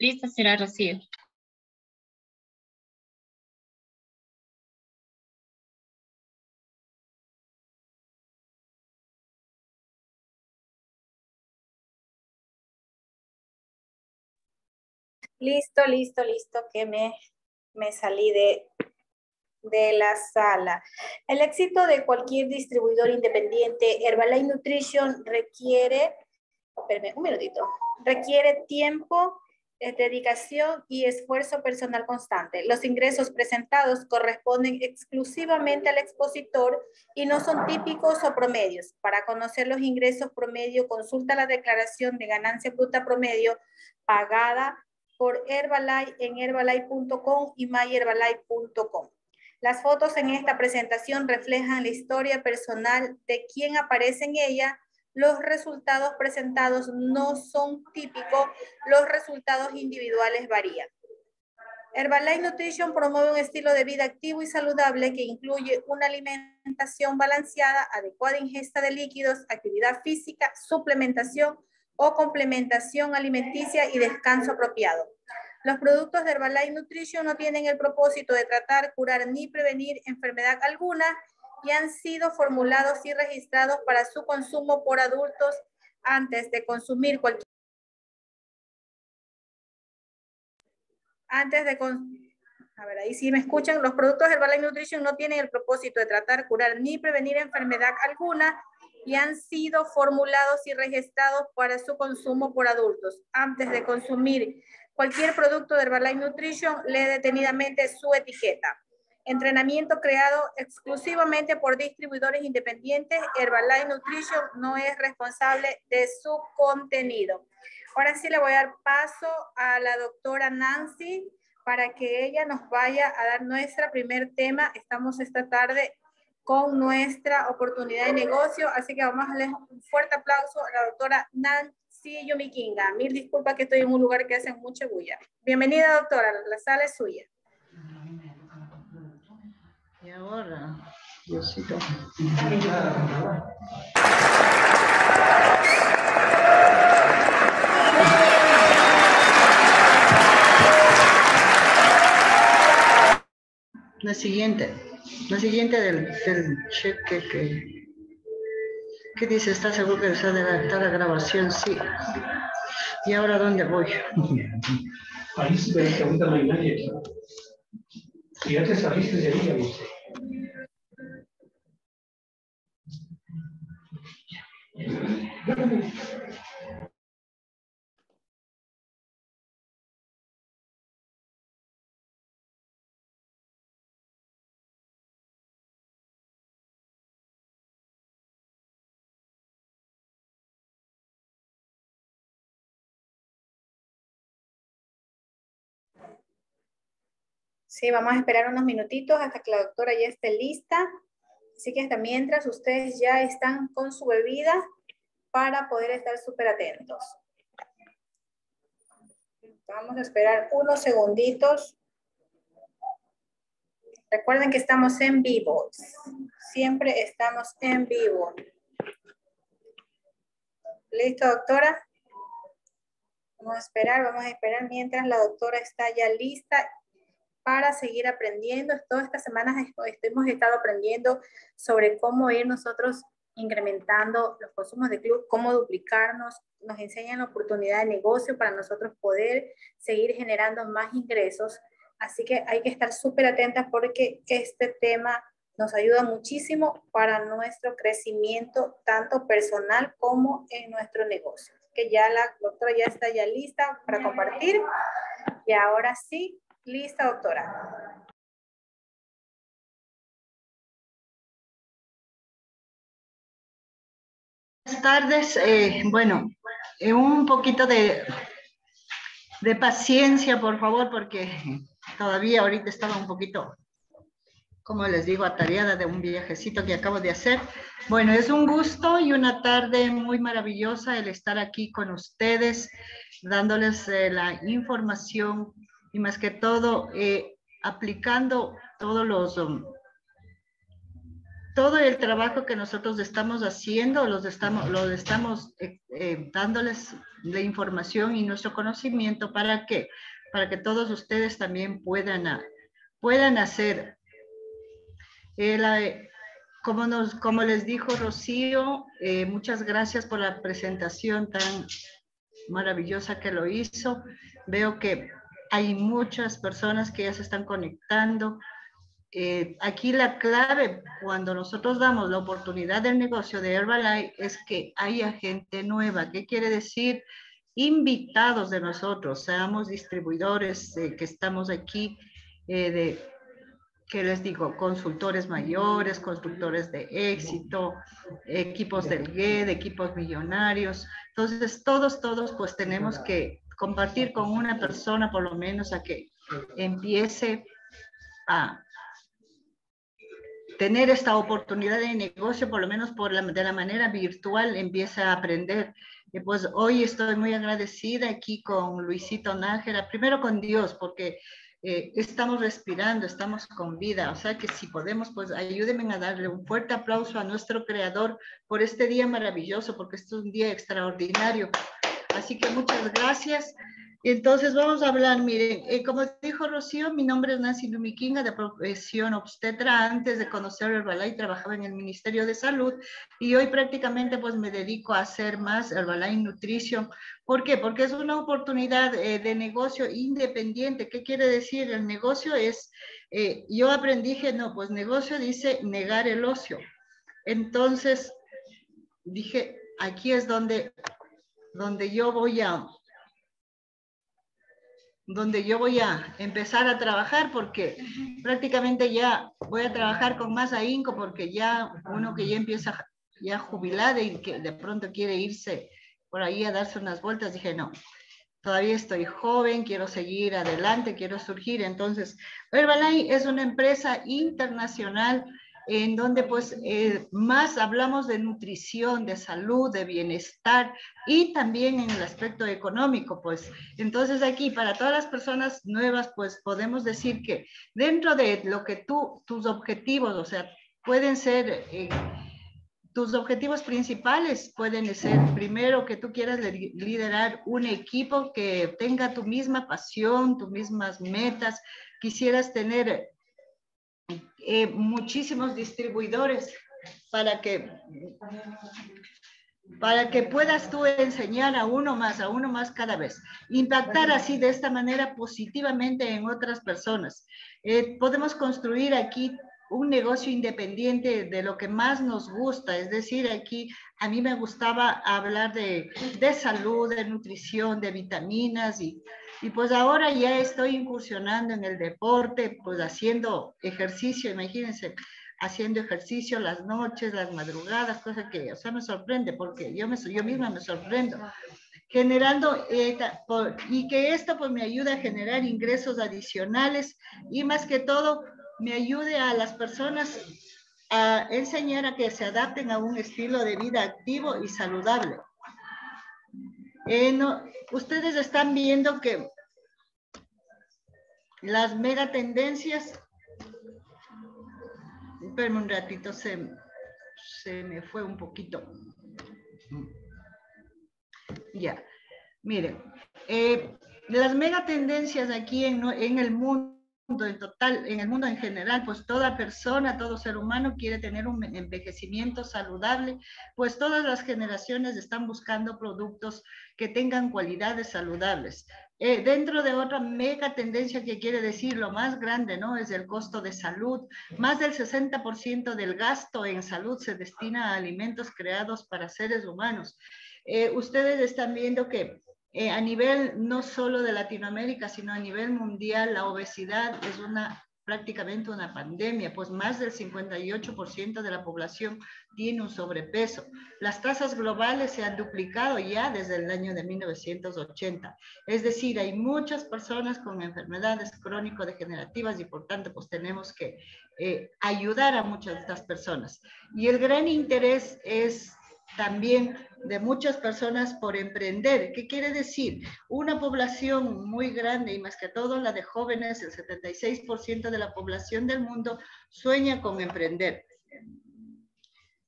Lista, será Rocío. Listo, listo, listo, que me, me salí de, de la sala. El éxito de cualquier distribuidor independiente Herbalife Nutrition requiere, un minutito, requiere tiempo, dedicación y esfuerzo personal constante. Los ingresos presentados corresponden exclusivamente al expositor y no son típicos o promedios. Para conocer los ingresos promedio, consulta la declaración de ganancia bruta promedio pagada por Herbalife en herbalife.com y myherbalife.com. Las fotos en esta presentación reflejan la historia personal de quien aparece en ella. Los resultados presentados no son típicos, los resultados individuales varían. Herbalife Nutrition promueve un estilo de vida activo y saludable que incluye una alimentación balanceada, adecuada ingesta de líquidos, actividad física, suplementación, o complementación alimenticia y descanso apropiado. Los productos de Herbalife Nutrition no tienen el propósito de tratar, curar ni prevenir enfermedad alguna y han sido formulados y registrados para su consumo por adultos antes de consumir cualquier antes de a ver, ahí sí me escuchan, los productos Herbalife Nutrition no tienen el propósito de tratar, curar ni prevenir enfermedad alguna y han sido formulados y registrados para su consumo por adultos. Antes de consumir cualquier producto de Herbalife Nutrition, lee detenidamente su etiqueta. Entrenamiento creado exclusivamente por distribuidores independientes, Herbalife Nutrition no es responsable de su contenido. Ahora sí le voy a dar paso a la doctora Nancy para que ella nos vaya a dar nuestro primer tema. Estamos esta tarde con nuestra oportunidad de negocio. Así que vamos a darle un fuerte aplauso a la doctora Nancy Yomikinga. Mil disculpas que estoy en un lugar que hace mucha bulla. Bienvenida, doctora. La sala es suya. Ahora, Diosito. La siguiente. La siguiente del, cheque que, ¿qué dice? ¿Está seguro que está, de la, grabación? Sí. ¿Y ahora dónde voy? Ahí se pregunta no hay nadie. Si ya te saliste de ahí, ya viste. Sí, vamos a esperar unos minutitos hasta que la doctora ya esté lista. Así que hasta mientras ustedes ya están con su bebida para poder estar súper atentos. Vamos a esperar unos segunditos. Recuerden que estamos en vivo. Siempre estamos en vivo. ¿Listo, doctora? Vamos a esperar, vamos a esperar mientras la doctora está ya lista para seguir aprendiendo. Todas estas semanas hemos estado aprendiendo sobre cómo ir nosotros incrementando los consumos de club, cómo duplicarnos, nos enseñan la oportunidad de negocio para nosotros poder seguir generando más ingresos. Así que hay que estar súper atentas porque este tema nos ayuda muchísimo para nuestro crecimiento, tanto personal como en nuestro negocio. Que ya la doctora ya está ya lista para compartir. Y ahora sí, Lista, doctora. Buenas tardes. Eh, bueno, eh, un poquito de, de paciencia, por favor, porque todavía ahorita estaba un poquito, como les digo, atareada de un viajecito que acabo de hacer. Bueno, es un gusto y una tarde muy maravillosa el estar aquí con ustedes, dándoles eh, la información y más que todo eh, aplicando todos los, um, todo el trabajo que nosotros estamos haciendo, los estamos, lo estamos eh, eh, dándoles la información y nuestro conocimiento para que, para que todos ustedes también puedan, puedan hacer. Eh, como, nos, como les dijo Rocío, muchas gracias por la presentación tan maravillosa que lo hizo. Veo que hay muchas personas que ya se están conectando. Eh, aquí la clave cuando nosotros damos la oportunidad del negocio de Herbalife es que haya gente nueva. ¿Qué quiere decir? Invitados de nosotros, seamos distribuidores eh, que estamos aquí, eh, de, ¿qué les digo? Consultores mayores, constructores de éxito, equipos del GED, equipos millonarios. Entonces, todos, todos, pues tenemos que compartir con una persona por lo menos a que empiece a tener esta oportunidad de negocio, por lo menos por la, de la manera virtual, empieza a aprender. Y pues hoy estoy muy agradecida aquí con Luisito Nájera, primero con Dios, porque eh, estamos respirando, estamos con vida. O sea que si podemos, pues ayúdenme a darle un fuerte aplauso a nuestro creador por este día maravilloso, porque este es un día extraordinario. Así que muchas gracias. Entonces vamos a hablar, miren, eh, como dijo Rocío, mi nombre es Nancy Lumiquinga, de profesión obstetra. Antes de conocer Herbalife trabajaba en el Ministerio de Salud y hoy prácticamente pues me dedico a hacer más Herbalife Nutrition. ¿Por qué? Porque es una oportunidad eh, de negocio independiente. ¿Qué quiere decir? El negocio es, eh, yo aprendí que no, pues negocio dice negar el ocio. Entonces dije, aquí es donde donde yo voy a donde yo voy a empezar a trabajar porque prácticamente ya voy a trabajar con más ahínco porque ya uno que ya empieza ya jubilado y que de pronto quiere irse por ahí a darse unas vueltas, dije, no, todavía estoy joven, quiero seguir adelante, quiero surgir. Entonces, Herbalife es una empresa internacional en donde pues eh, más hablamos de nutrición, de salud, de bienestar y también en el aspecto económico, pues. Entonces aquí para todas las personas nuevas pues podemos decir que dentro de lo que tú, tus objetivos, o sea, pueden ser... Eh, tus objetivos principales pueden ser, primero, que tú quieras liderar un equipo que tenga tu misma pasión, tus mismas metas, quisieras tener eh, muchísimos distribuidores para que, para que puedas tú enseñar a uno más, a uno más cada vez. Impactar así de esta manera positivamente en otras personas. Eh, podemos construir aquí un negocio independiente de lo que más nos gusta, es decir, aquí a mí me gustaba hablar de, de salud, de nutrición, de vitaminas y y pues ahora ya estoy incursionando en el deporte, pues haciendo ejercicio, imagínense, haciendo ejercicio las noches, las madrugadas, cosa que, o sea, me sorprende porque yo, me, yo misma me sorprendo. Generando, y que esto pues me ayuda a generar ingresos adicionales y más que todo me ayude a las personas a enseñar a que se adapten a un estilo de vida activo y saludable. Eh, no, ustedes están viendo que las mega tendencias, espérenme un ratito, se, se me fue un poquito. Ya, miren, eh, las mega tendencias aquí en, en el mundo en total, en el mundo en general, pues toda persona, todo ser humano quiere tener un envejecimiento saludable, pues todas las generaciones están buscando productos que tengan cualidades saludables. Eh, dentro de otra mega tendencia que quiere decir lo más grande, ¿no? Es el costo de salud. Más del 60% del gasto en salud se destina a alimentos creados para seres humanos. Eh, ustedes están viendo que eh, a nivel no solo de Latinoamérica, sino a nivel mundial, la obesidad es una prácticamente una pandemia, pues más del 58% de la población tiene un sobrepeso. Las tasas globales se han duplicado ya desde el año de 1980. Es decir, hay muchas personas con enfermedades crónico-degenerativas y por tanto pues tenemos que eh, ayudar a muchas de estas personas. Y el gran interés es también de muchas personas por emprender. ¿Qué quiere decir? Una población muy grande y más que todo la de jóvenes, el 76% de la población del mundo sueña con emprender.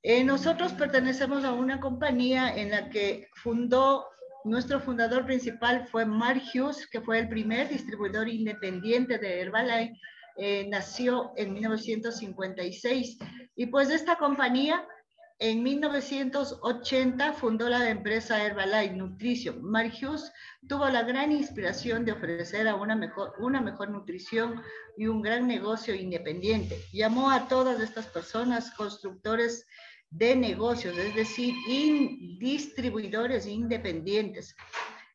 Eh, nosotros pertenecemos a una compañía en la que fundó, nuestro fundador principal fue Mark Hughes, que fue el primer distribuidor independiente de Herbalife. Eh, nació en 1956 y pues esta compañía en 1980 fundó la empresa Herbalife Nutrition. Mark Hughes tuvo la gran inspiración de ofrecer a una mejor, una mejor nutrición y un gran negocio independiente. Llamó a todas estas personas constructores de negocios, es decir, distribuidores independientes.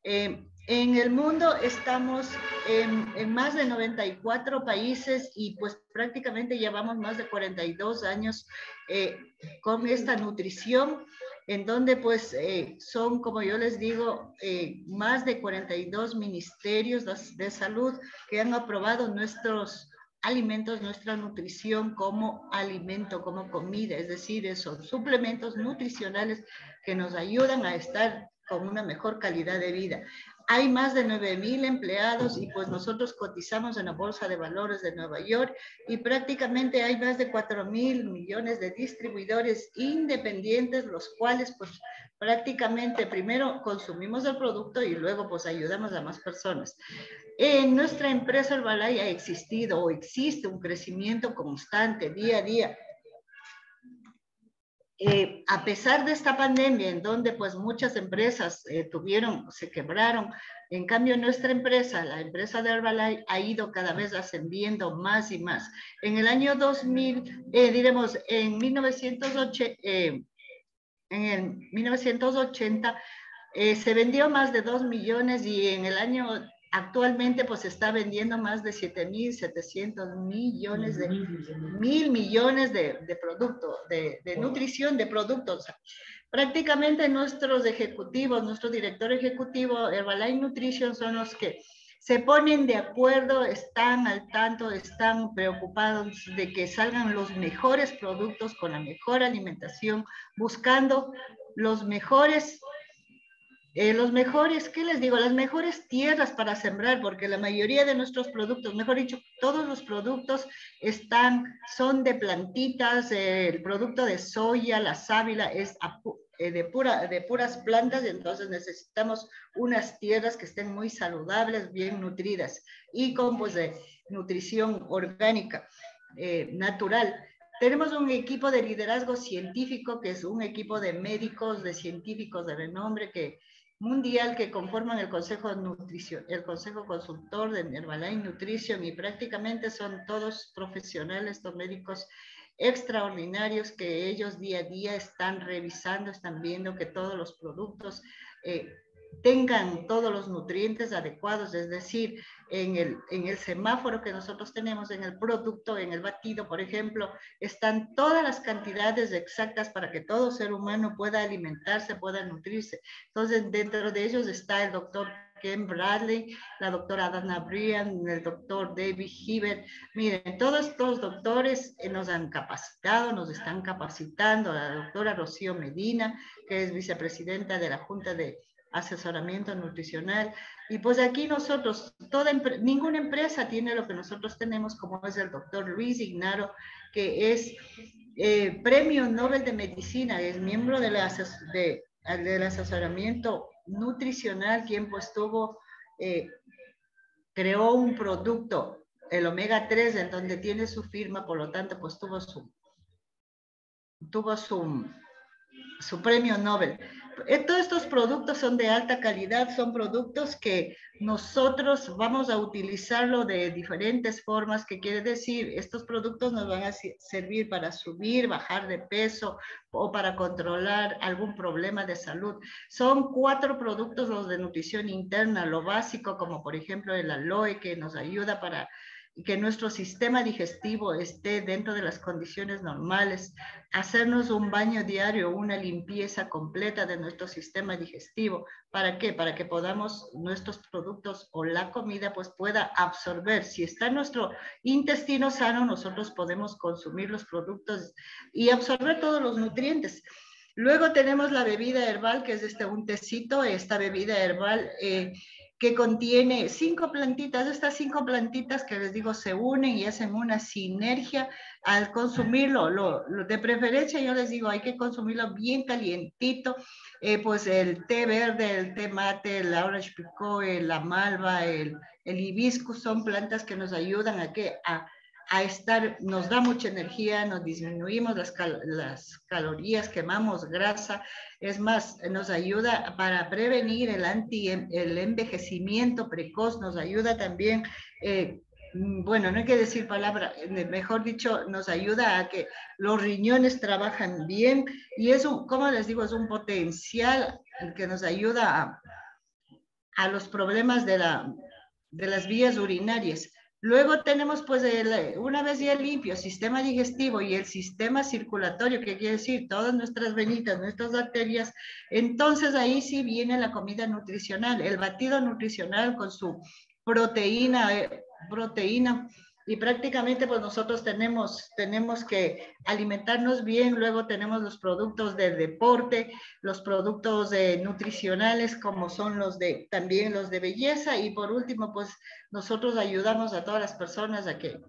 Eh, en el mundo estamos en, más de 94 países y pues prácticamente llevamos más de 42 años eh, con esta nutrición, en donde pues eh, son, como yo les digo, eh, más de 42 ministerios de salud que han aprobado nuestros alimentos, nuestra nutrición como alimento, como comida, es decir, esos suplementos nutricionales que nos ayudan a estar con una mejor calidad de vida. Hay más de 9 mil empleados y pues nosotros cotizamos en la Bolsa de Valores de Nueva York y prácticamente hay más de 4 mil millones de distribuidores independientes, los cuales pues prácticamente primero consumimos el producto y luego pues ayudamos a más personas. En nuestra empresa Herbalife ha existido o existe un crecimiento constante día a día eh, a pesar de esta pandemia, en donde pues muchas empresas eh, tuvieron, se quebraron, en cambio nuestra empresa, la empresa de Herbalife, ha ido cada vez ascendiendo más y más. En el año 2000, eh, diremos, en 1980, en el 1980 se vendió más de 2 millones y en el año Actualmente pues está vendiendo más de 7.700 millones de mil millones de, de productos, de, de, nutrición de productos. Prácticamente nuestros ejecutivos, nuestro director ejecutivo, Herbalife Nutrition, son los que se ponen de acuerdo, están al tanto, están preocupados de que salgan los mejores productos con la mejor alimentación, buscando los mejores eh, los mejores, ¿qué les digo? Las mejores tierras para sembrar, porque la mayoría de nuestros productos, mejor dicho, todos los productos están, son de plantitas, eh, el producto de soya, la sábila es eh, de, pura, de puras plantas, y entonces necesitamos unas tierras que estén muy saludables, bien nutridas y con pues de nutrición orgánica, natural. Tenemos un equipo de liderazgo científico, que es un equipo de médicos, de científicos de renombre que mundial que conforman el Consejo Nutrición, el Consejo Consultor de Herbalife Nutrition y prácticamente son todos profesionales, todos médicos extraordinarios que ellos día a día están revisando, están viendo que todos los productos eh, tengan todos los nutrientes adecuados, es decir, en el, en el semáforo que nosotros tenemos, en el producto, en el batido, por ejemplo, están todas las cantidades exactas para que todo ser humano pueda alimentarse, pueda nutrirse. Entonces, dentro de ellos está el doctor Ken Bradley, la doctora Dana Brian, el doctor David Hibbert. Miren, todos estos doctores eh, nos han capacitado, nos están capacitando, la doctora Rocío Medina, que es vicepresidenta de la Junta de asesoramiento nutricional. Y pues aquí nosotros, toda, ninguna empresa tiene lo que nosotros tenemos, como es el doctor Luis Ignaro, que es eh, premio Nobel de Medicina, es miembro de la, de, del asesoramiento nutricional, quien pues tuvo, eh, creó un producto, el omega 3, en donde tiene su firma, por lo tanto, pues tuvo su, tuvo su, su premio Nobel. Eh, todos estos productos son de alta calidad, son productos que nosotros vamos a utilizarlo de diferentes formas, que quiere decir, estos productos nos van a servir para subir, bajar de peso o para controlar algún problema de salud. Son cuatro productos los de nutrición interna, lo básico, como por ejemplo el aloe, que nos ayuda para que nuestro sistema digestivo esté dentro de las condiciones normales, hacernos un baño diario, una limpieza completa de nuestro sistema digestivo. ¿Para qué? Para que podamos nuestros productos o la comida pues pueda absorber. Si está nuestro intestino sano, nosotros podemos consumir los productos y absorber todos los nutrientes. Luego tenemos la bebida herbal, que es este un tecito. Esta bebida herbal eh, que contiene cinco plantitas. Estas cinco plantitas que les digo se unen y hacen una sinergia al consumirlo. Lo, de preferencia yo les digo, hay que consumirlo bien calientito. Eh, pues el té verde, el té mate, el orange picot, la malva, el, el hibiscus son plantas que nos ayudan a que a estar, nos da mucha energía, nos disminuimos las, las, calorías, quemamos grasa, es más, nos ayuda para prevenir el, anti, el envejecimiento precoz, nos ayuda también, eh, bueno, no hay que decir palabra, mejor dicho, nos ayuda a que los riñones trabajan bien y es un, como les digo, es un potencial que nos ayuda a, a los problemas de, la, de las vías urinarias. Luego tenemos, pues, una vez ya limpio, sistema digestivo y el sistema circulatorio, que quiere decir todas nuestras venitas, nuestras arterias, entonces ahí sí viene la comida nutricional, el batido nutricional con su proteína, eh, proteína y prácticamente pues nosotros tenemos, tenemos que alimentarnos bien, luego tenemos los productos del deporte, los productos nutricionales como son los de, también los de belleza y por último pues nosotros ayudamos a todas las personas a que,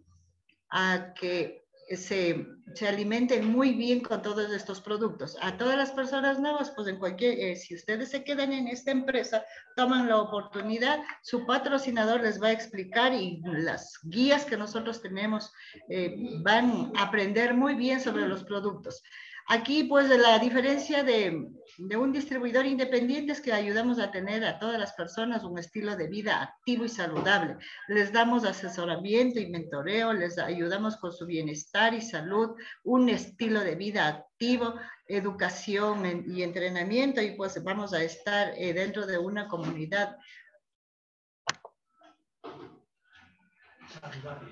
a que se, se, alimenten muy bien con todos estos productos. A todas las personas nuevas, pues en cualquier, eh, si ustedes se quedan en esta empresa, toman la oportunidad, su patrocinador les va a explicar y las guías que nosotros tenemos eh, van a aprender muy bien sobre los productos. Aquí, pues, la diferencia de, de, un distribuidor independiente es que ayudamos a tener a todas las personas un estilo de vida activo y saludable. Les damos asesoramiento y mentoreo, les ayudamos con su bienestar y salud, un estilo de vida activo, educación y entrenamiento, y pues vamos a estar eh, dentro de una comunidad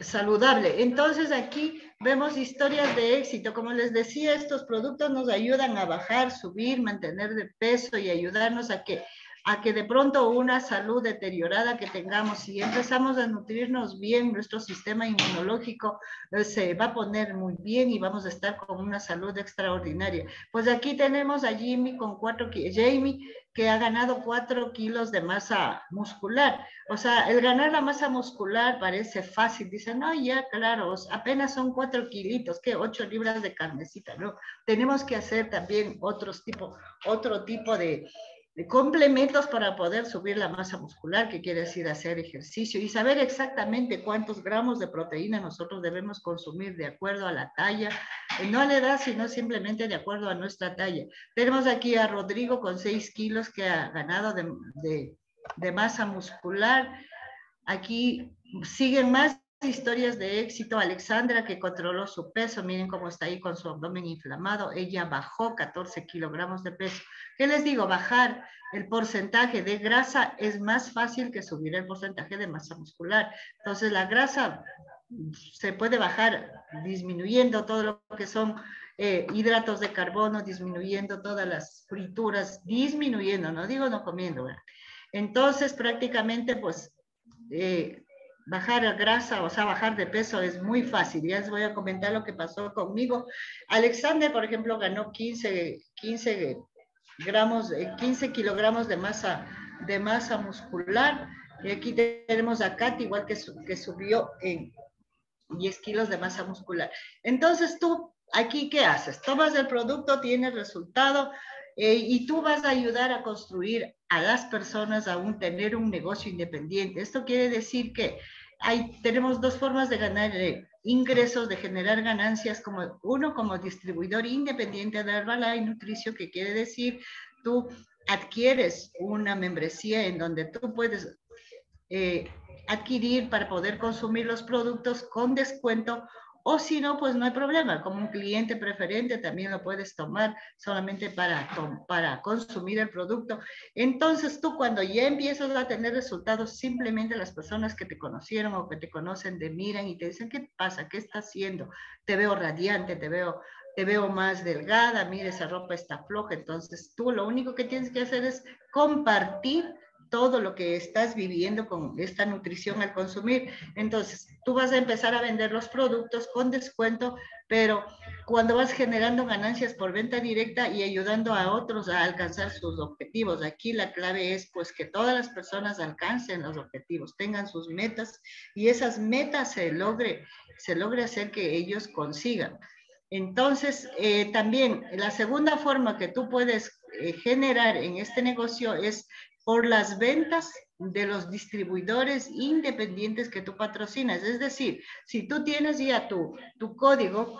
saludable. Entonces aquí vemos historias de éxito. Como les decía, estos productos nos ayudan a bajar, subir, mantener de peso y ayudarnos a que a que de pronto una salud deteriorada que tengamos, si empezamos a nutrirnos bien, nuestro sistema inmunológico eh, se va a poner muy bien y vamos a estar con una salud extraordinaria. Pues aquí tenemos a Jimmy con cuatro, Jamie que ha ganado cuatro kilos de masa muscular. O sea, el ganar la masa muscular parece fácil. Dicen, no, ya, claro, apenas son cuatro kilitos, que ocho libras de carnecita, ¿no? Tenemos que hacer también otros tipo, otro tipo de, complementos para poder subir la masa muscular, que quiere decir hacer ejercicio y saber exactamente cuántos gramos de proteína nosotros debemos consumir de acuerdo a la talla, no a la edad, sino simplemente de acuerdo a nuestra talla. Tenemos aquí a Rodrigo con 6 kilos que ha ganado de, de, de masa muscular. Aquí siguen más historias de éxito. Alexandra, que controló su peso, miren cómo está ahí con su abdomen inflamado. Ella bajó 14 kilogramos de peso. ¿Qué les digo? Bajar el porcentaje de grasa es más fácil que subir el porcentaje de masa muscular. Entonces, la grasa se puede bajar disminuyendo todo lo que son eh, hidratos de carbono, disminuyendo todas las frituras, disminuyendo, no digo no comiendo. Entonces, prácticamente, pues, eh, bajar grasa, o sea, bajar de peso es muy fácil. Ya les voy a comentar lo que pasó conmigo. Alexander, por ejemplo, ganó 15, 15 gramos, 15 eh, kilogramos de masa, de masa muscular. Y aquí tenemos a Katy, igual que, que subió en 10 kilos de masa muscular. Entonces tú, aquí, ¿qué haces? Tomas el producto, tienes resultado eh, y tú vas a ayudar a construir a las personas a un, tener un negocio independiente. Esto quiere decir que hay, tenemos dos formas de ganar eh, ingresos, de generar ganancias, como uno como distribuidor independiente de Herbalife Nutricio, que quiere decir tú adquieres una membresía en donde tú puedes eh, adquirir para poder consumir los productos con descuento o si no, pues no hay problema. Como un cliente preferente también lo puedes tomar solamente para, para consumir el producto. Entonces tú cuando ya empiezas a tener resultados, simplemente las personas que te conocieron o que te conocen te miran y te dicen, ¿qué pasa? ¿Qué está haciendo? Te veo radiante, te veo, te veo más delgada, mira, esa ropa está floja. Entonces tú lo único que tienes que hacer es compartir todo lo que estás viviendo con esta nutrición al consumir. Entonces, tú vas a empezar a vender los productos con descuento, pero cuando vas generando ganancias por venta directa y ayudando a otros a alcanzar sus objetivos. Aquí la clave es pues que todas las personas alcancen los objetivos, tengan sus metas y esas metas se logre, se logre hacer que ellos consigan. Entonces, eh, también la segunda forma que tú puedes eh, generar en este negocio es por las ventas de los distribuidores independientes que tú patrocinas. Es decir, si tú tienes ya tu, tu código,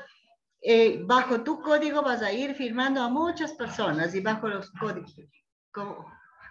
eh, bajo tu código vas a ir firmando a muchas personas y bajo los códigos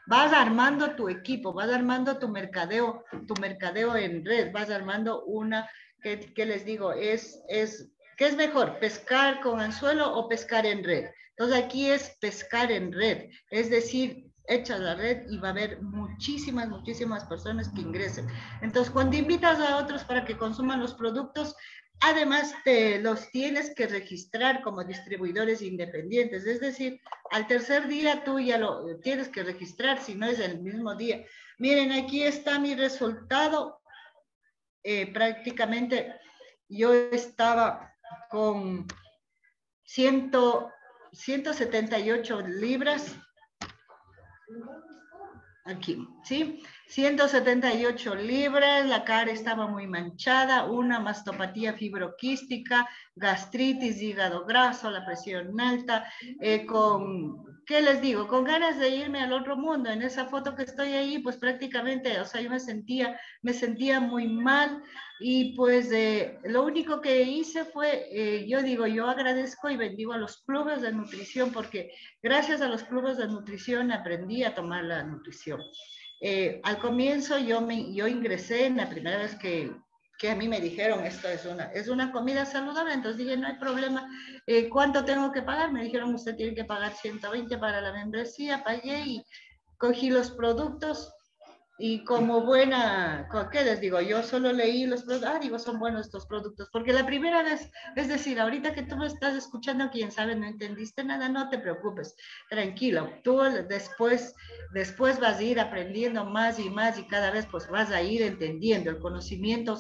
vas armando tu equipo, vas armando tu mercadeo, tu mercadeo en red, vas armando una que, les digo, es, es, ¿qué es mejor? ¿Pescar con anzuelo o pescar en red? Entonces aquí es pescar en red, es decir, echa la red y va a haber muchísimas, muchísimas personas que ingresen. Entonces, cuando invitas a otros para que consuman los productos, Además, te los tienes que registrar como distribuidores independientes, es decir, al tercer día tú ya lo tienes que registrar, si no es el mismo día. Miren, aquí está mi resultado. Eh, prácticamente yo estaba con 100, 178 libras aquí, ¿sí? 178 libras, la cara estaba muy manchada, una mastopatía fibroquística, gastritis, hígado graso, la presión alta, eh, con, ¿qué les digo? Con ganas de irme al otro mundo. En esa foto que estoy ahí, pues prácticamente, o sea, yo me sentía, me sentía muy mal y pues eh, lo único que hice fue, eh, yo digo, yo agradezco y bendigo a los clubes de nutrición porque gracias a los clubes de nutrición aprendí a tomar la nutrición. Eh, al comienzo yo, me, yo ingresé en la primera vez que, que a mí me dijeron esto es una, es una comida saludable, entonces dije, no hay problema, eh, ¿cuánto tengo que pagar? Me dijeron, usted tiene que pagar 120 para la membresía, pagué y cogí los productos y como buena, ¿qué les digo? Yo solo leí los productos, ah, digo, son buenos estos productos, porque la primera vez, es decir, ahorita que tú me estás escuchando, quién sabe, no entendiste nada, no te preocupes, tranquilo, tú después, después vas a ir aprendiendo más y más y cada vez pues vas a ir entendiendo, el conocimiento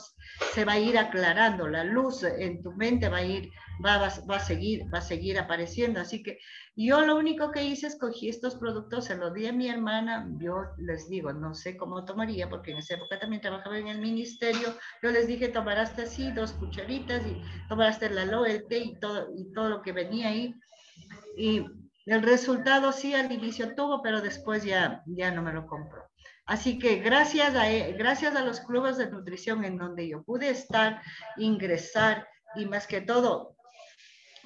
se va a ir aclarando, la luz en tu mente va a ir va, va, a seguir, va a seguir apareciendo. Así que yo lo único que hice es cogí estos productos, se los di a mi hermana, yo les digo, no sé cómo tomaría, porque en esa época también trabajaba en el ministerio, yo les dije, tomarás así dos cucharitas y tomarás la aloe, el té y todo, y todo lo que venía ahí. Y el resultado sí al inicio tuvo, pero después ya, ya no me lo compró. Así que gracias a, e, gracias a los clubes de nutrición en donde yo pude estar, ingresar y más que todo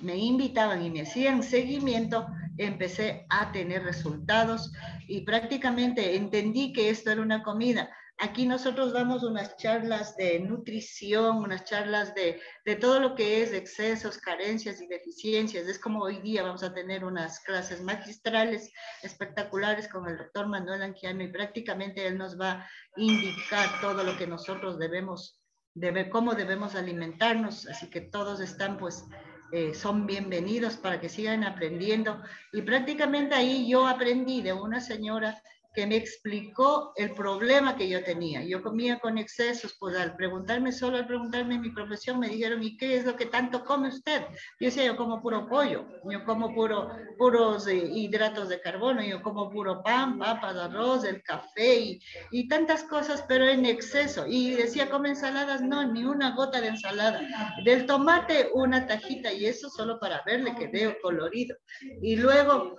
me invitaban y me hacían seguimiento, empecé a tener resultados y prácticamente entendí que esto era una comida. Aquí nosotros damos unas charlas de nutrición, unas charlas de, de todo lo que es excesos, carencias y deficiencias. Es como hoy día vamos a tener unas clases magistrales espectaculares con el doctor Manuel Anquiano y prácticamente él nos va a indicar todo lo que nosotros debemos, debe, cómo debemos alimentarnos. Así que todos están pues eh, son bienvenidos para que sigan aprendiendo. Y prácticamente ahí yo aprendí de una señora que me explicó el problema que yo tenía. Yo comía con excesos, pues al preguntarme, solo al preguntarme mi profesión, me dijeron, ¿y qué es lo que tanto come usted? Yo decía, yo como puro pollo, yo como puro, puros eh, hidratos de carbono, yo como puro pan, papas, arroz, el café y, y tantas cosas, pero en exceso. Y decía, ¿come ensaladas? No, ni una gota de ensalada. Del tomate, una tajita, y eso solo para verle que veo colorido. Y luego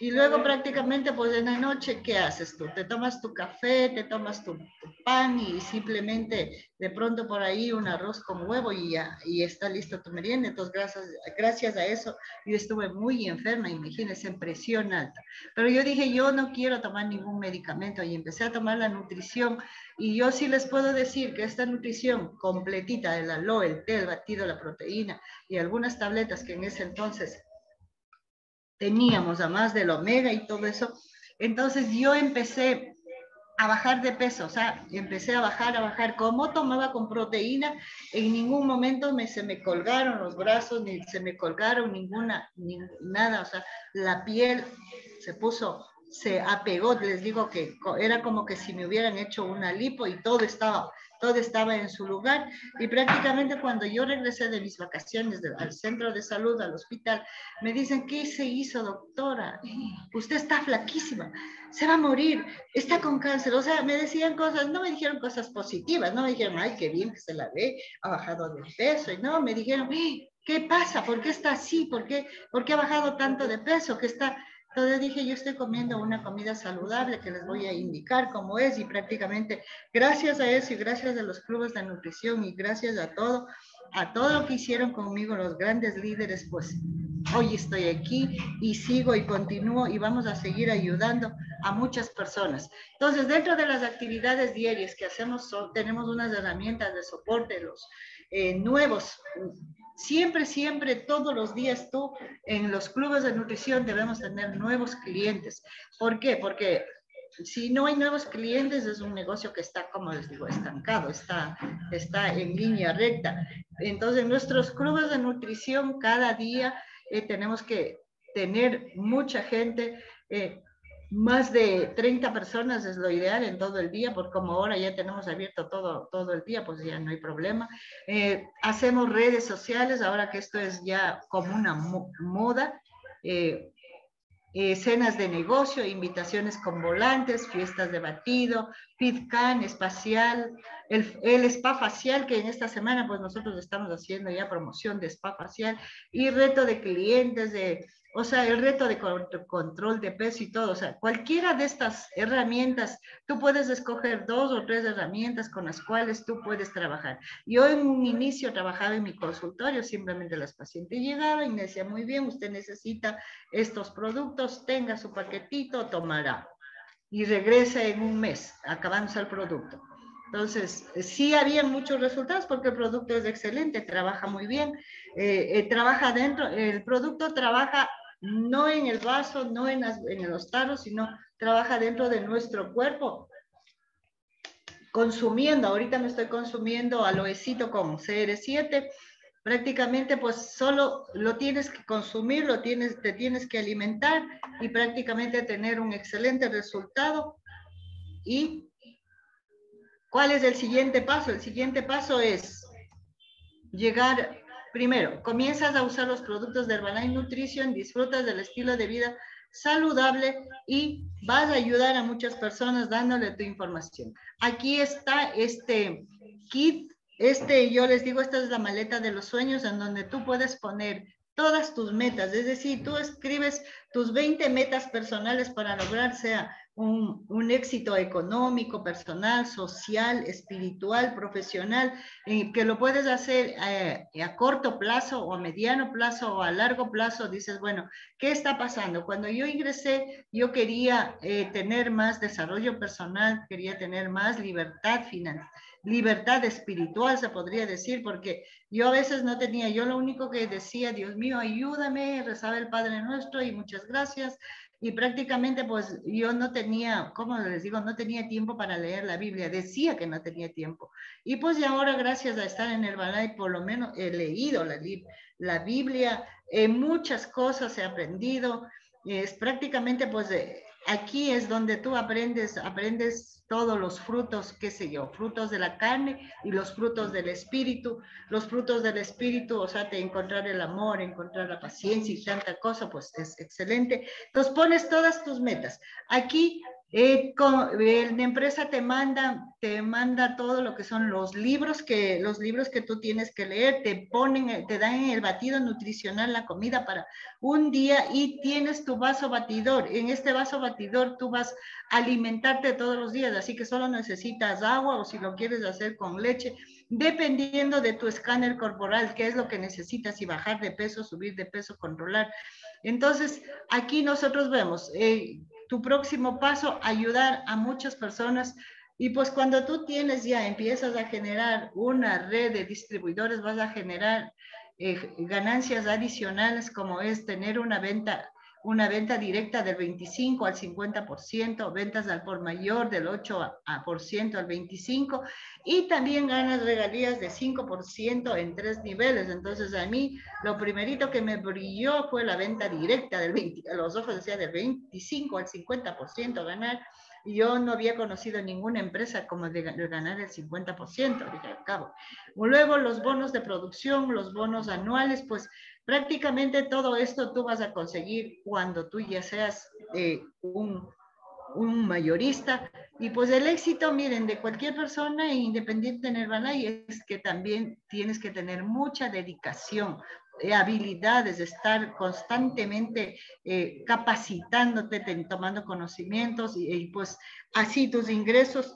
y luego prácticamente, pues en la noche, ¿qué haces tú? Te tomas tu café, te tomas tu, pan y simplemente de pronto por ahí un arroz con huevo y ya, y está listo tu merienda. Entonces, gracias, gracias a eso, yo estuve muy enferma, imagínense, en presión alta. Pero yo dije, yo no quiero tomar ningún medicamento y empecé a tomar la nutrición. Y yo sí les puedo decir que esta nutrición completita del aloe, el té, el batido, la proteína y algunas tabletas que en ese entonces teníamos, además del omega y todo eso. Entonces yo empecé a bajar de peso, o sea, empecé a bajar, a bajar. Como tomaba con proteína, en ningún momento me, se me colgaron los brazos, ni se me colgaron ninguna, ni, nada, o sea, la piel se puso, se apegó, les digo que era como que si me hubieran hecho una lipo y todo estaba todo estaba en su lugar y prácticamente cuando yo regresé de mis vacaciones al centro de salud, al hospital, me dicen, ¿qué se hizo, doctora? Usted está flaquísima, se va a morir, está con cáncer. O sea, me decían cosas, no me dijeron cosas positivas, no me dijeron, ay, qué bien que se la ve, ha bajado de peso, y no, me dijeron, ¿qué pasa? ¿Por qué está así? ¿Por qué, ¿Por qué ha bajado tanto de peso? Que está entonces dije, yo estoy comiendo una comida saludable que les voy a indicar cómo es y prácticamente gracias a eso y gracias a los clubes de nutrición y gracias a todo, a todo lo que hicieron conmigo los grandes líderes, pues hoy estoy aquí y sigo y continúo y vamos a seguir ayudando a muchas personas. Entonces, dentro de las actividades diarias que hacemos, tenemos unas herramientas de soporte, los eh, nuevos Siempre, siempre, todos los días tú en los clubes de nutrición debemos tener nuevos clientes. ¿Por qué? Porque si no hay nuevos clientes es un negocio que está, como les digo, estancado, está, está en línea recta. Entonces, en nuestros clubes de nutrición cada día eh, tenemos que tener mucha gente. Eh, más de 30 personas es lo ideal en todo el día, porque como ahora ya tenemos abierto todo, todo el día, pues ya no hay problema. Eh, hacemos redes sociales, ahora que esto es ya como una moda. Eh, eh, cenas de negocio, invitaciones con volantes, fiestas de batido, FitCan, espacial, el, el, spa facial que en esta semana pues nosotros estamos haciendo ya promoción de spa facial y reto de clientes de o sea, el reto de control de peso y todo, o sea, cualquiera de estas herramientas, tú puedes escoger dos o tres herramientas con las cuales tú puedes trabajar. Yo en un inicio trabajaba en mi consultorio, simplemente las pacientes llegaban y me decían, muy bien, usted necesita estos productos, tenga su paquetito, tomará. Y regresa en un mes, acabándose el producto. Entonces, sí había muchos resultados porque el producto es excelente, trabaja muy bien, eh, eh, trabaja dentro, el producto trabaja no en el vaso, no en, los taros, sino trabaja dentro de nuestro cuerpo. Consumiendo, ahorita me estoy consumiendo aloecito con CR7, prácticamente pues solo lo tienes que consumir, lo tienes, te tienes que alimentar y prácticamente tener un excelente resultado. ¿Y cuál es el siguiente paso? El siguiente paso es llegar Primero, comienzas a usar los productos de Herbalife Nutrition, disfrutas del estilo de vida saludable y vas a ayudar a muchas personas dándole tu información. Aquí está este kit, este, yo les digo, esta es la maleta de los sueños en donde tú puedes poner todas tus metas, es decir, tú escribes tus 20 metas personales para lograr sea un, éxito económico, personal, social, espiritual, profesional, eh, que lo puedes hacer eh, a corto plazo o a mediano plazo o a largo plazo, dices, bueno, ¿qué está pasando? Cuando yo ingresé, yo quería eh, tener más desarrollo personal, quería tener más libertad financiera libertad espiritual, se podría decir, porque yo a veces no tenía, yo lo único que decía, Dios mío, ayúdame, rezaba el Padre Nuestro y muchas gracias, y prácticamente pues yo no tenía, como les digo, no tenía tiempo para leer la Biblia, decía que no tenía tiempo. Y pues y ahora gracias a estar en el Balay, por lo menos he leído la, Biblia, en muchas cosas he aprendido, es prácticamente pues aquí es donde tú aprendes, aprendes todos los frutos, qué sé yo, frutos de la carne y los frutos del espíritu. Los frutos del espíritu, o sea, te encontrar el amor, encontrar la paciencia y tanta cosa, pues es excelente. Entonces pones todas tus metas. Aquí eh, la empresa te manda, te manda todo lo que son los libros que, los libros que tú tienes que leer, te ponen, te dan el batido nutricional la comida para un día y tienes tu vaso batidor. En este vaso batidor tú vas a alimentarte todos los días, así que solo necesitas agua o si lo quieres hacer con leche, dependiendo de tu escáner corporal, qué es lo que necesitas y bajar de peso, subir de peso, controlar. Entonces, aquí nosotros vemos, eh, tu próximo paso, ayudar a muchas personas. Y pues cuando tú tienes ya, empiezas a generar una red de distribuidores, vas a generar eh, ganancias adicionales como es tener una venta una venta directa del 25 al 50%, ventas al por mayor del 8 a, por ciento al 25 y también ganas regalías de 5% en tres niveles. Entonces a mí lo primerito que me brilló fue la venta directa del 20, a los ojos decía del 25 al 50% ganar. Yo no había conocido ninguna empresa como de, ganar el 50%, al cabo. Luego los bonos de producción, los bonos anuales, pues Prácticamente todo esto tú vas a conseguir cuando tú ya seas eh, un, un, mayorista. Y pues el éxito, miren, de cualquier persona independiente en Herbalife es que también tienes que tener mucha dedicación, eh, habilidades, estar constantemente eh, capacitándote, tomando conocimientos y, y, pues así tus ingresos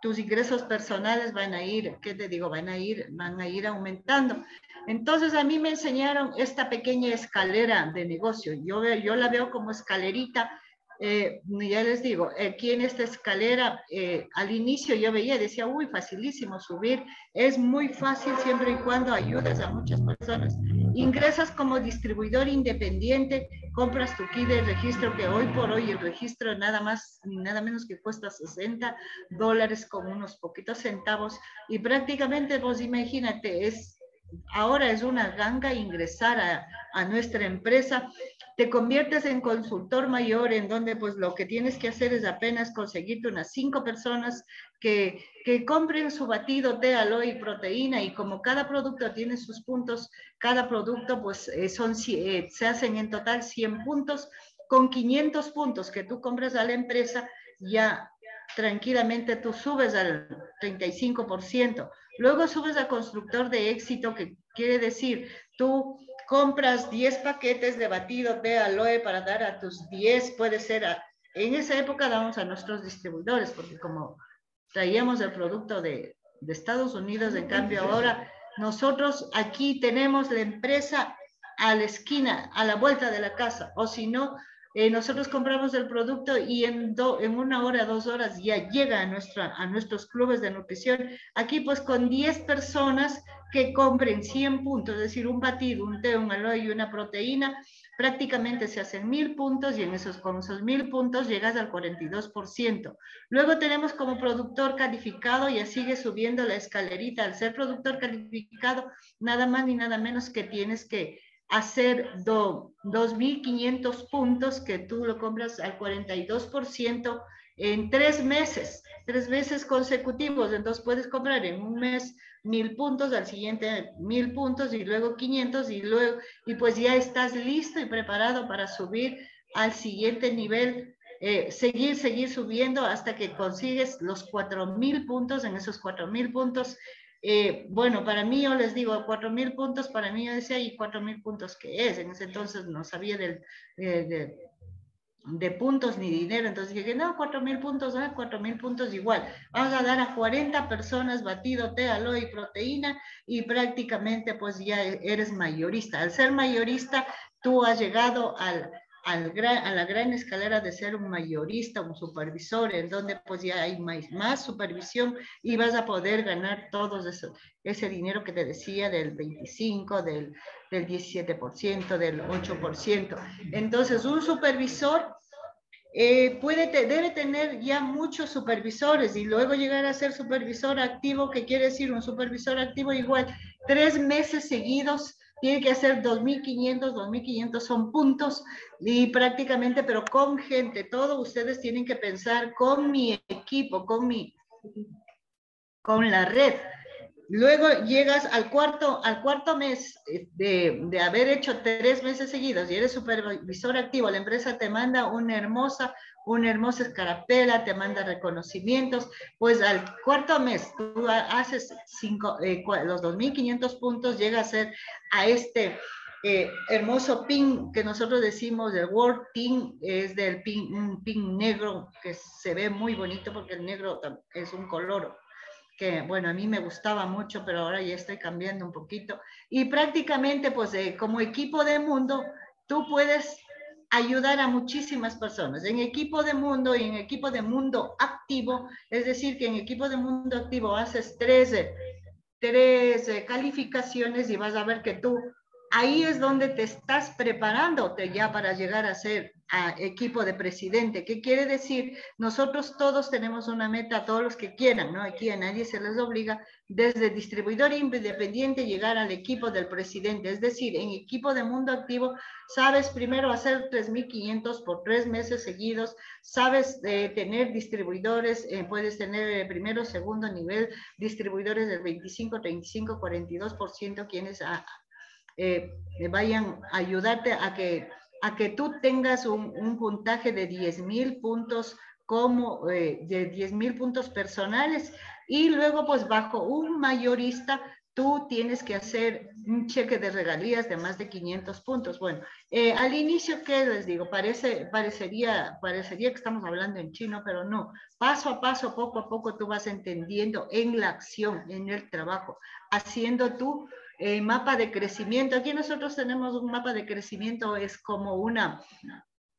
tus ingresos personales van a ir, ¿qué te digo? Van a ir, van a ir aumentando. Entonces a mí me enseñaron esta pequeña escalera de negocio. Yo, yo la veo como escalerita. Eh, ya les digo, aquí en esta escalera, eh, al inicio yo veía, decía, uy, facilísimo subir, es muy fácil siempre y cuando ayudas a muchas personas. Ingresas como distribuidor independiente, compras tu kit de registro, que hoy por hoy el registro nada más nada menos que cuesta 60 dólares con unos poquitos centavos, y prácticamente, vos imagínate, es ahora es una ganga ingresar a, a, nuestra empresa, te conviertes en consultor mayor en donde pues lo que tienes que hacer es apenas conseguirte unas cinco personas que, que compren su batido de aloe y proteína. Y como cada producto tiene sus puntos, cada producto pues eh, son, eh, se hacen en total 100 puntos, con 500 puntos que tú compras a la empresa ya tranquilamente tú subes al 35%. Luego subes a constructor de éxito, que quiere decir, tú compras 10 paquetes de batido de aloe para dar a tus 10, puede ser, en esa época damos a nuestros distribuidores, porque como traíamos el producto de, de Estados Unidos, en cambio ahora nosotros aquí tenemos la empresa a la esquina, a la vuelta de la casa, o si no, eh, nosotros compramos el producto y en, en una hora, dos horas ya llega a, nuestra, a nuestros clubes de nutrición. Aquí pues con 10 personas que compren 100 puntos, es decir, un batido, un té, un aloe y una proteína, prácticamente se hacen mil puntos y en esos, con esos mil puntos llegas al 42%. Luego tenemos como productor calificado, ya sigue subiendo la escalerita. Al ser productor calificado, nada más ni nada menos que tienes que hacer 2.500 puntos que tú lo compras al 42% en tres meses, tres meses consecutivos. Entonces puedes comprar en un mes mil puntos, al siguiente mil puntos y luego 500 y luego, y pues ya estás listo y preparado para subir al siguiente nivel, eh, seguir, seguir subiendo hasta que consigues los 4000 puntos. En esos 4000 puntos eh, bueno, para mí yo les digo, cuatro mil puntos, para mí yo decía, ¿y cuatro mil puntos qué es? En ese entonces no sabía de, de, puntos ni dinero, entonces dije, no, cuatro mil puntos, ah, cuatro mil puntos igual. Vas a dar a 40 personas batido té, aloe y proteína y prácticamente pues ya eres mayorista. Al ser mayorista, tú has llegado al a la gran escalera de ser un mayorista, un supervisor, en donde pues ya hay más, supervisión y vas a poder ganar todo ese dinero que te decía del 25, del, del 17%, del 8%. Entonces, un supervisor eh, puede debe tener ya muchos supervisores y luego llegar a ser supervisor activo, que quiere decir un supervisor activo igual, tres meses seguidos tiene que hacer 2.500, 2.500 son puntos y prácticamente, pero con gente, todos ustedes tienen que pensar con mi equipo, con mi, con la red. Luego llegas al cuarto, al cuarto mes de, de haber hecho tres meses seguidos y eres supervisor activo, la empresa te manda una hermosa una hermosa escarapela, te manda reconocimientos, pues al cuarto mes tú haces cinco, eh, los 2.500 puntos, llega a ser a este eh, hermoso pin que nosotros decimos del World Pin, es del pin, un pin negro que se ve muy bonito porque el negro es un color que bueno, a mí me gustaba mucho, pero ahora ya estoy cambiando un poquito. Y prácticamente, pues eh, como equipo de mundo, tú puedes ayudar a muchísimas personas. En equipo de mundo y en equipo de mundo activo, es decir, que en equipo de mundo activo haces 13, 13 calificaciones y vas a ver que tú ahí es donde te estás preparándote ya para llegar a ser a equipo de presidente. ¿Qué quiere decir? Nosotros todos tenemos una meta, todos los que quieran, ¿no? Aquí a nadie se les obliga, desde distribuidor independiente llegar al equipo del presidente. Es decir, en equipo de mundo activo, sabes primero hacer 3.500 por tres meses seguidos, sabes eh, tener distribuidores, eh, puedes tener eh, primero, segundo nivel, distribuidores del 25, 35, 42%, quienes a, vayan a ayudarte a que a que tú tengas un, puntaje de 10 mil puntos como eh, de 10 mil puntos personales y luego pues bajo un mayorista tú tienes que hacer un cheque de regalías de más de 500 puntos. Bueno, eh, al inicio, ¿qué les digo? Parece, parecería, parecería que estamos hablando en chino, pero no. Paso a paso, poco a poco, tú vas entendiendo en la acción, en el trabajo, haciendo tú eh, mapa de crecimiento. Aquí nosotros tenemos un mapa de crecimiento, es como una,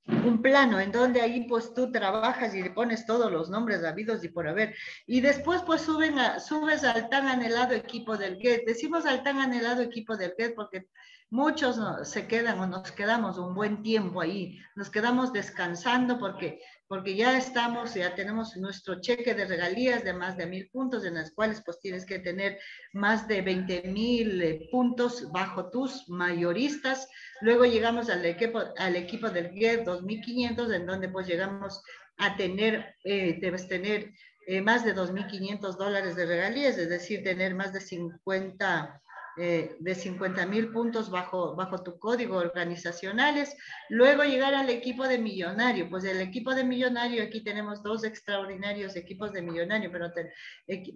un plano en donde ahí pues tú trabajas y le pones todos los nombres habidos y por haber. Y después pues suben a, subes al tan anhelado equipo del GET. Decimos al tan anhelado equipo del GET porque muchos se quedan o nos quedamos un buen tiempo ahí. Nos quedamos descansando porque porque ya estamos, ya tenemos nuestro cheque de regalías de más de mil puntos, en las cuales pues tienes que tener más de 20 mil eh, puntos bajo tus mayoristas. Luego llegamos al equipo, al equipo del GED 2500, en donde pues llegamos a tener, eh, debes tener eh, más de 2.500 dólares de regalías, es decir, tener más de 50 eh, de 50 mil puntos bajo, bajo tu código organizacionales. Luego llegar al equipo de millonario. Pues el equipo de millonario, aquí tenemos dos extraordinarios equipos de millonario, pero,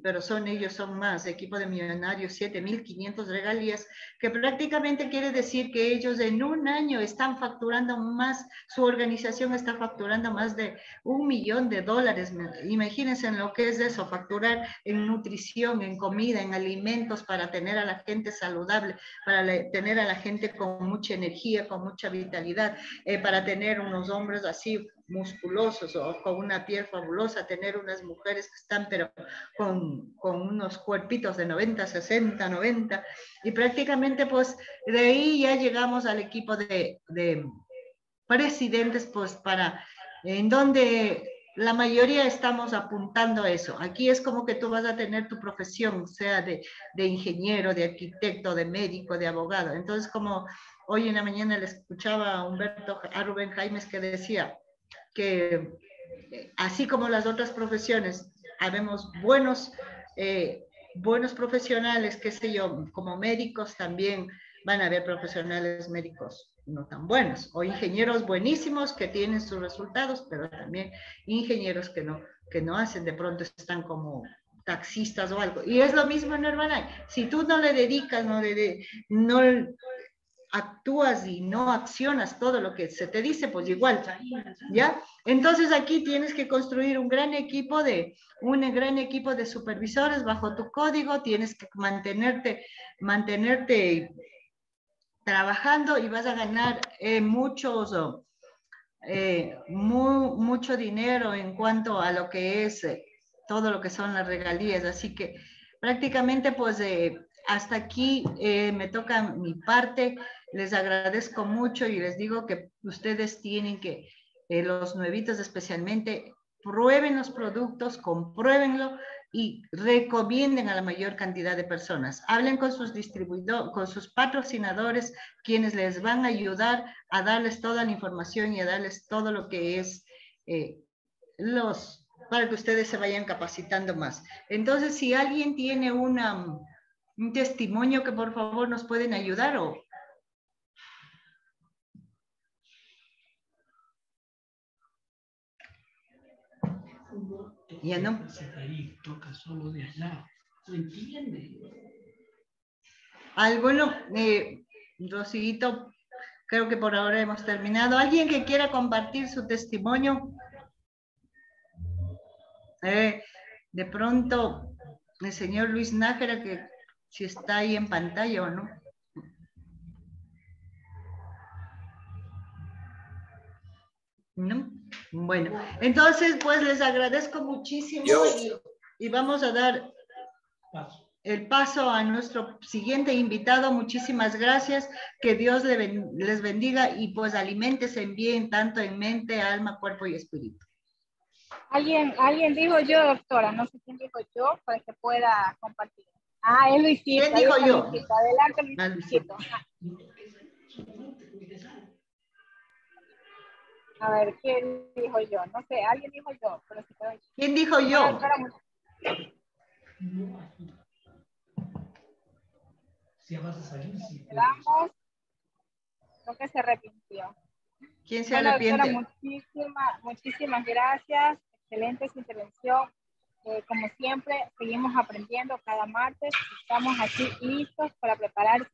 pero son ellos, son más. Equipo de millonario, 7.500 regalías, que prácticamente quiere decir que ellos en un año están facturando más, su organización está facturando más de un millón de dólares. Imagínense en lo que es eso, facturar en nutrición, en comida, en alimentos para tener a la gente saludable, para tener a la gente con mucha energía, con mucha vitalidad, eh, para tener unos hombres así musculosos o con una piel fabulosa, tener unas mujeres que están pero con, con unos cuerpitos de 90, 60, 90 y prácticamente pues de ahí ya llegamos al equipo de, de presidentes pues para en donde la mayoría estamos apuntando a eso. Aquí es como que tú vas a tener tu profesión, sea de, ingeniero, de arquitecto, de médico, de abogado. Entonces, como hoy en la mañana le escuchaba a Humberto, a Rubén Jaimes que decía que eh, así como las otras profesiones, habemos buenos, eh, buenos profesionales, qué sé yo, como médicos también van a haber profesionales médicos no tan buenos, o ingenieros buenísimos que tienen sus resultados, pero también ingenieros que no, que no hacen, de pronto están como taxistas o algo. Y es lo mismo en Herbalife. Si tú no le dedicas, no, le no actúas y no accionas todo lo que se te dice, pues igual, ¿ya? Entonces aquí tienes que construir un gran equipo de, un gran equipo de supervisores bajo tu código, tienes que mantenerte, mantenerte trabajando y vas a ganar eh, muchos, eh, mucho dinero en cuanto a lo que es eh, todo lo que son las regalías. Así que prácticamente pues hasta aquí me toca mi parte. Les agradezco mucho y les digo que ustedes tienen que, los nuevitos especialmente, prueben los productos, compruébenlo y recomienden a la mayor cantidad de personas. Hablen con sus distribuidores, con sus patrocinadores, quienes les van a ayudar a darles toda la información y a darles todo lo que es eh, los, para que ustedes se vayan capacitando más. Entonces, si alguien tiene un testimonio que por favor nos pueden ayudar o Ya no. toca solo de allá. ¿Se entiende? Al bueno, eh, Rosito, creo que por ahora hemos terminado. ¿Alguien que quiera compartir su testimonio? Eh, de pronto, el señor Luis Nájera, que si está ahí en pantalla o no. ¿No? Bueno, entonces pues les agradezco muchísimo y, vamos a dar el paso a nuestro siguiente invitado. Muchísimas gracias. Que Dios le ben- les bendiga y pues aliméntese bien tanto en mente, alma, cuerpo y espíritu. Alguien, alguien dijo yo, doctora, no sé quién dijo yo, para que pueda compartir. Ah, es Luisito. ¿Quién dijo yo? Luisito. Adelante, Ah, Luisito. A ver, ¿quién dijo yo? No sé, alguien dijo yo, pero si puedo- ¿Quién dijo yo? Si vas a salir, sí. quedamos. Creo que se arrepintió. ¿Quién se Bueno, doctora, muchísimas gracias. Excelente su intervención. Eh, como siempre, seguimos aprendiendo cada martes. Estamos aquí listos para preparar